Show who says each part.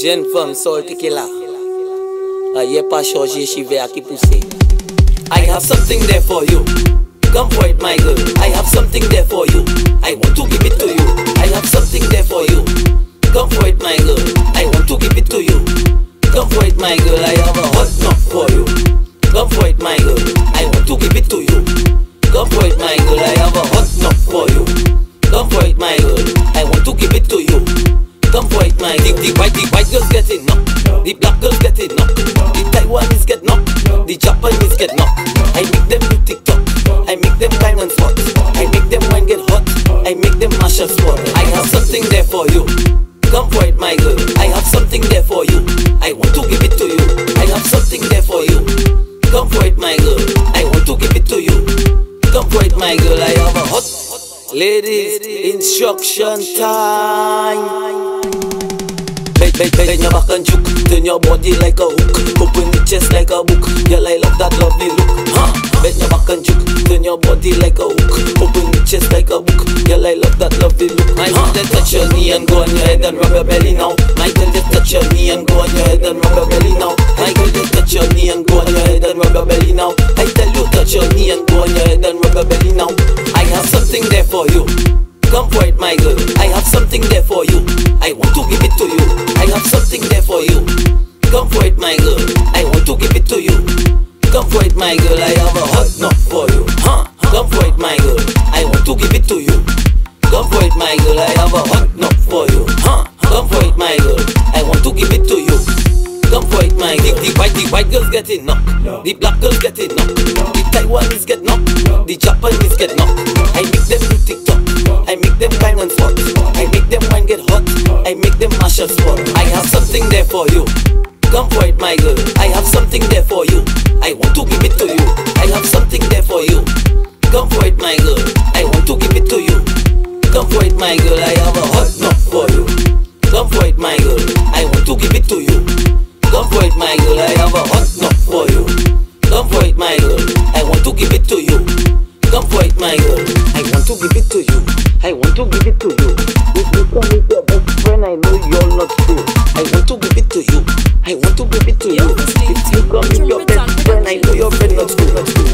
Speaker 1: Jeune femme sorti qui là. Ah, pas changé, j'y vais à qui pousser. I have something there for you. Come for it, my girl. I have something there for you. I want to give it to you. I have something there for you. Come for it, my girl. I want to give it to you. Come for it, my girl. I have a hot knock for you. Come for it, my girl. The black girls get it knocked. The Taiwanese get knocked. The Japanese get knocked. I make them do TikTok. I make them kind and spot. I make them wine get hot. I make them mash up spot. I have something there for you. Come for it, my girl. I have something there for you. I want to give it to you. I have something there for you. Come for it, my girl. I want to give it to you. Come for it, my girl. I have a hot. Ladies, instruction time. Bend, bend, your back and juke Turn your body like a hook. Open your chest like a book. Girl, I love that lovely look. Huh? Bend your back and juke Turn your body like a hook. Open your chest like a book. Girl, I love that lovely look. My huh? just touch your knee and go on your head and rub your belly now. My girl, just touch your knee and go on your head and rub your belly now. My girl, just touch your knee and go on your head and rub your belly now. I tell you, touch your knee and go on your head and rub your belly now. I have something there for you. Come for it, my girl. I have something there for you. I want to give it to you. Something there for you. Come for it, my girl. I want to give it to you. Come for it, my girl. I have a hot knock for you. Huh? Come for it, my girl. I want to give it to you. Come for it, my girl. I have a hot knock for you. Huh? Come for it, my girl. I want to give it to you. Come for it, my girl. The, the white, the white girls get it knocked. The black girls get it knocked. The Taiwanese get knocked. The Japanese get knocked. I make them do TikTok. I make them kind and spot. I make them wine get hot. I make them mash up spot. Something there for you. Come for it, my girl. I have something there for you. I want to give it to you. I have something there for you. Come for it, my girl. I want to give it to you. Come for it, my girl. I have a hot knock for you. Come for it, my girl. I want to give it to you. Come for it, my girl. I have a hot knock for you. Come for it, my girl. I want to give it to you. Come for it, my girl. I want to give it to you. I want to give it to you. If you come with your best friend, I know you're not true. To you. I want to give it to you. If you come with your best friend, I know your friend not true.